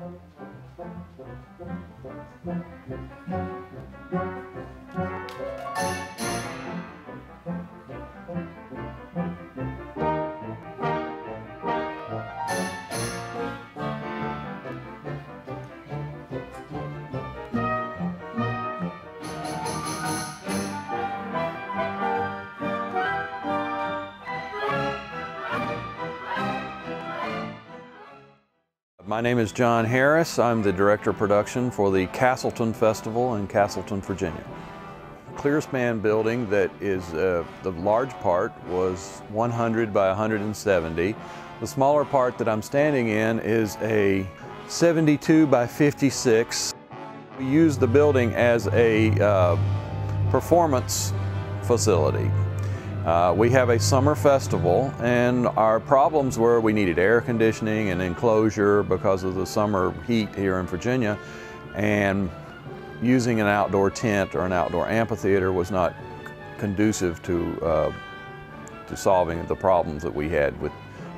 Thank My name is John Harris. I'm the Director of Production for the Castleton Festival in Castleton, Virginia. Clearspan building that is, uh, the large part was 100 by 170. The smaller part that I'm standing in is a 72 by 56. We use the building as a uh, performance facility. Uh, we have a summer festival and our problems were we needed air conditioning and enclosure because of the summer heat here in Virginia and using an outdoor tent or an outdoor amphitheater was not conducive to, uh, to solving the problems that we had with,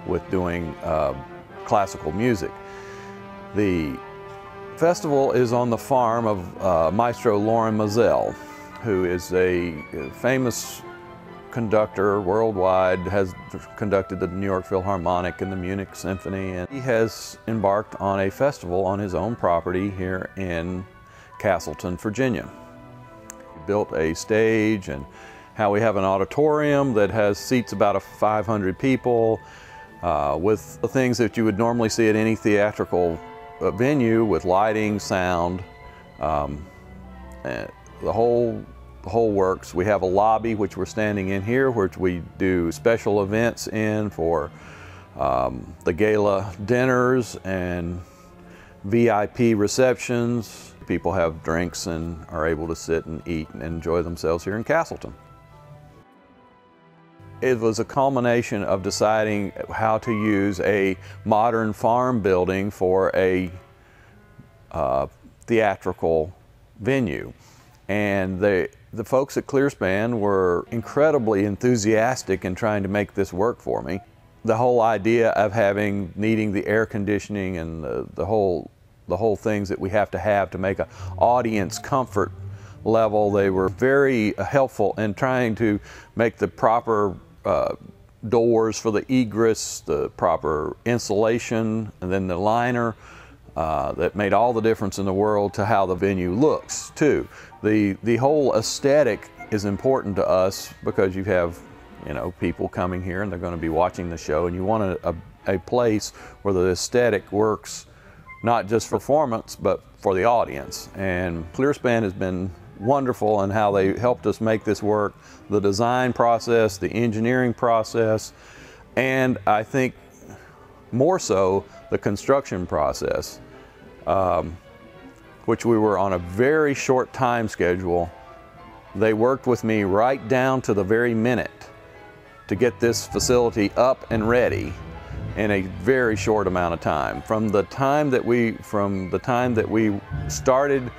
with doing uh, classical music. The festival is on the farm of uh, Maestro Lorin Maazel, who is a famous conductor worldwide, has conducted the New York Philharmonic and the Munich Symphony, and he has embarked on a festival on his own property here in Castleton, Virginia. He built a stage and how we have an auditorium that has seats about 500 people uh, with the things that you would normally see at any theatrical uh, venue with lighting, sound, um, the whole the whole works. We have a lobby which we're standing in here, which we do special events in for um, the gala dinners and VIP receptions. People have drinks and are able to sit and eat and enjoy themselves here in Castleton. It was a culmination of deciding how to use a modern farm building for a uh, theatrical venue. And they, the folks at Clearspan were incredibly enthusiastic in trying to make this work for me. The whole idea of having, needing the air conditioning and the, the whole, the whole things that we have to have to make an audience comfort level, they were very helpful in trying to make the proper uh, doors for the egress, the proper insulation, and then the liner. Uh, that made all the difference in the world to how the venue looks too. The, the whole aesthetic is important to us because you have you know people coming here and they're going to be watching the show and you want a, a, a place where the aesthetic works not just for performance but for the audience and Clearspan has been wonderful in how they helped us make this work the design process the engineering process and I think more so the construction process, um, which we were on a very short time schedule. They worked with me right down to the very minute to get this facility up and ready in a very short amount of time. From the time that we, from the time that we started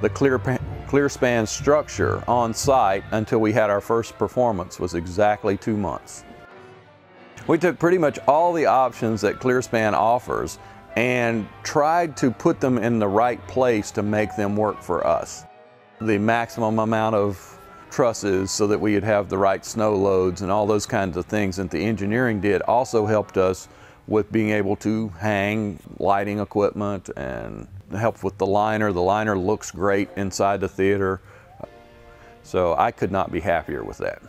the clear, clear span structure on site until we had our first performance was exactly two months. We took pretty much all the options that Clearspan offers and tried to put them in the right place to make them work for us. The maximum amount of trusses so that we would have the right snow loads and all those kinds of things that the engineering did also helped us with being able to hang lighting equipment and help with the liner. The liner looks great inside the theater. So I could not be happier with that.